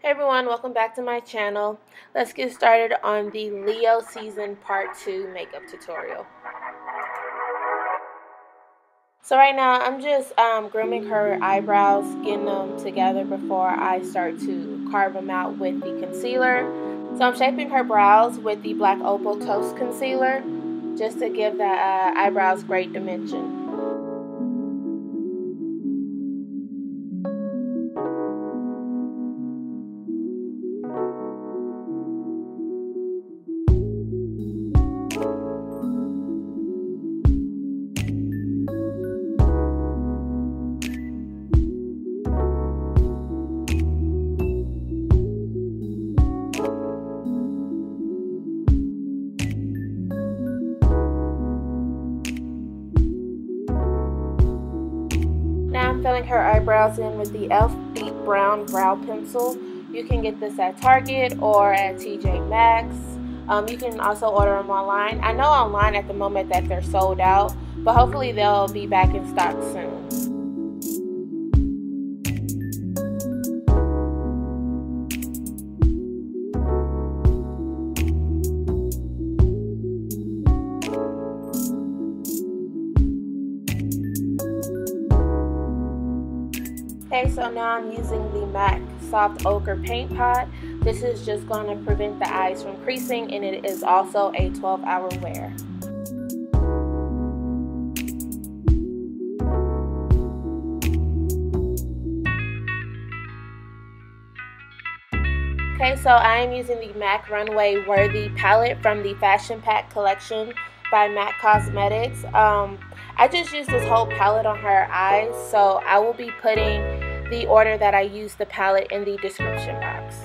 Hey everyone, welcome back to my channel. Let's get started on the Leo season part 2 makeup tutorial. So right now I'm just um, grooming her eyebrows, getting them together before I start to carve them out with the concealer. So I'm shaping her brows with the Black Opal Toast Concealer just to give the uh, eyebrows great dimension. Eyebrows in with the e.l.f. Deep Brown Brow Pencil. You can get this at Target or at TJ Maxx. Um, you can also order them online. I know online at the moment that they're sold out, but hopefully they'll be back in stock soon. I'm using the MAC Soft Ochre Paint Pot. This is just going to prevent the eyes from creasing and it is also a 12 hour wear. Okay, so I am using the MAC Runway Worthy palette from the Fashion Pack collection by MAC Cosmetics. Um, I just used this whole palette on her eyes, so I will be putting the order that I used the palette in the description box.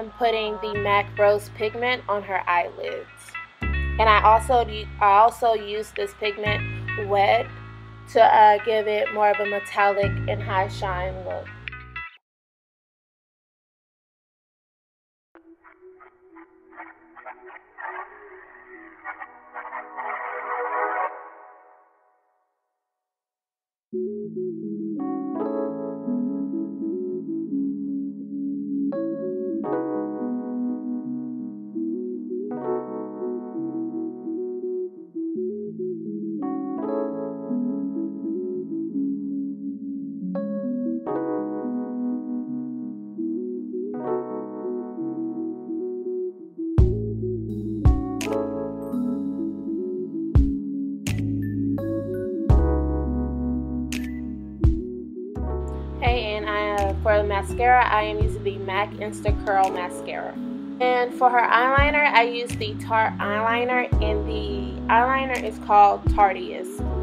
Am putting the MAC Rose pigment on her eyelids. And I also I also use this pigment wet to uh, give it more of a metallic and high shine look. for the mascara, I am using the MAC Insta Curl Mascara. And for her eyeliner, I use the Tarte eyeliner, and the eyeliner is called Tarteist.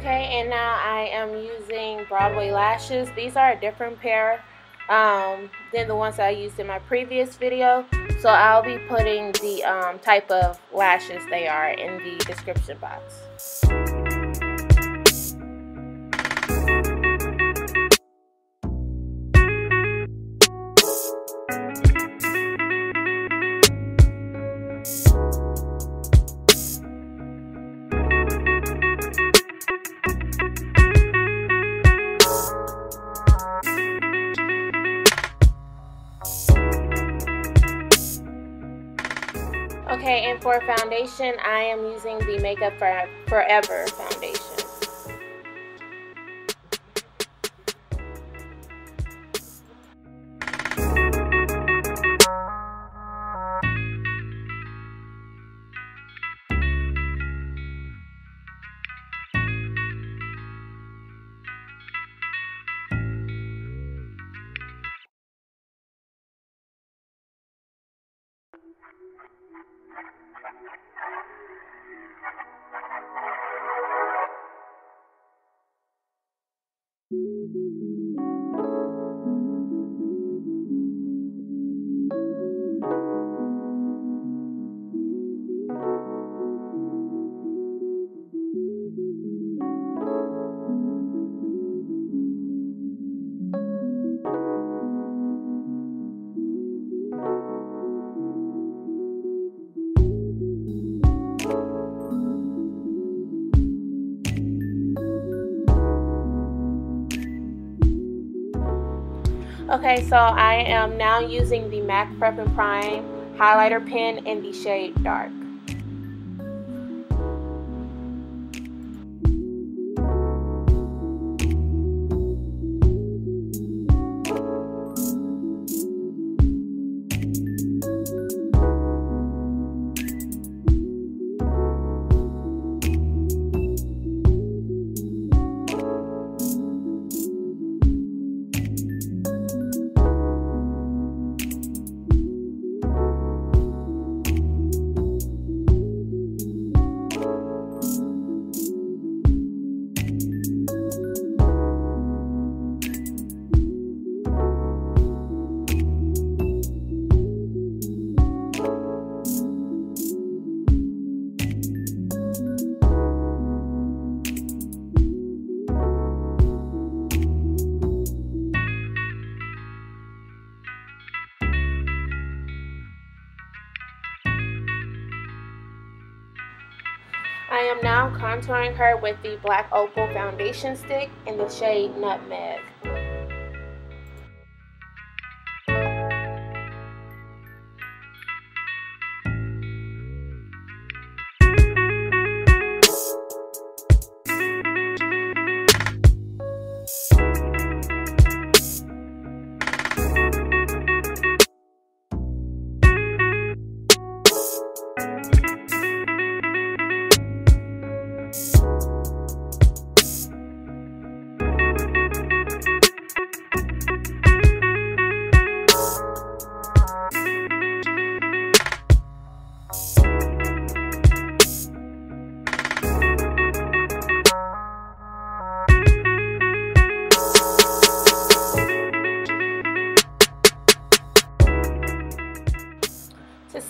Okay, and now I am using Broadway lashes. These are a different pair um, than the ones I used in my previous video. So I'll be putting the um, type of lashes they are in the description box. For foundation, I am using the Makeup Forever foundation. Thank you. Okay, so I am now using the MAC Prep and Prime highlighter pen in the shade Dark. Contouring her with the Black Opal Foundation Stick in the shade Nutmeg.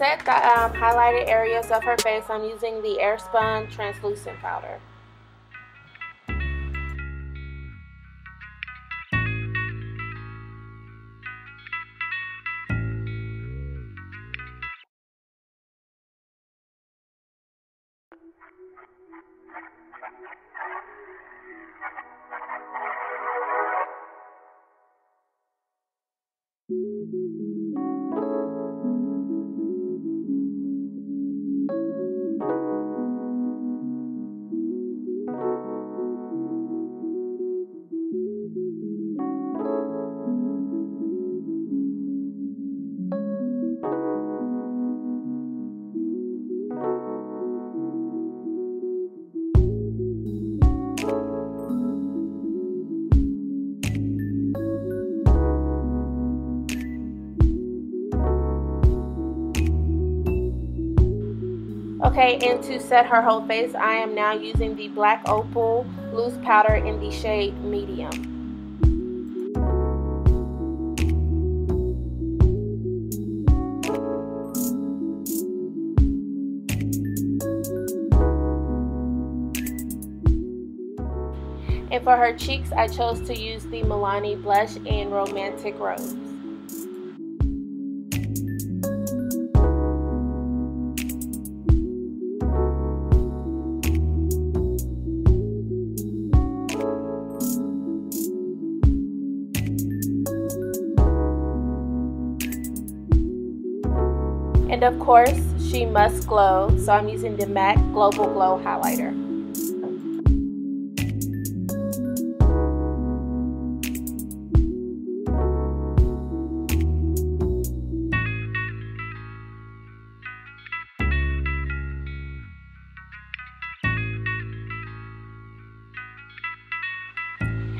set the um, highlighted areas of her face, I'm using the AirSpun Translucent Powder. Okay, and to set her whole face, I am now using the Black Opal Loose Powder in the shade Medium. And for her cheeks, I chose to use the Milani Blush in Romantic Rose. And of course, she must glow, so I'm using the MAC Global Glow Highlighter.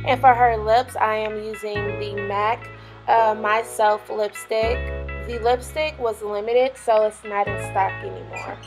And for her lips, I am using the MAC uh, Myself lipstick. The lipstick was limited, so it's not in stock anymore.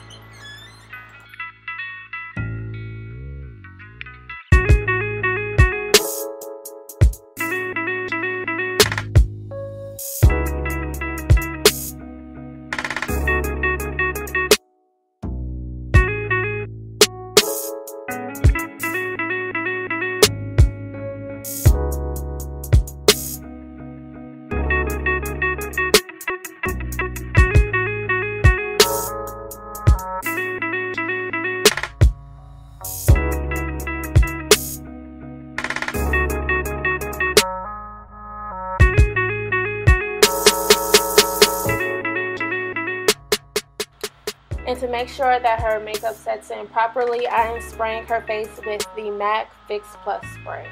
And to make sure that her makeup sets in properly, I am spraying her face with the MAC Fix Plus spray.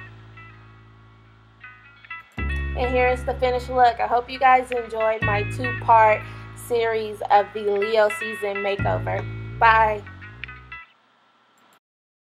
And here is the finished look. I hope you guys enjoyed my two-part series of the Leo season makeover. Bye.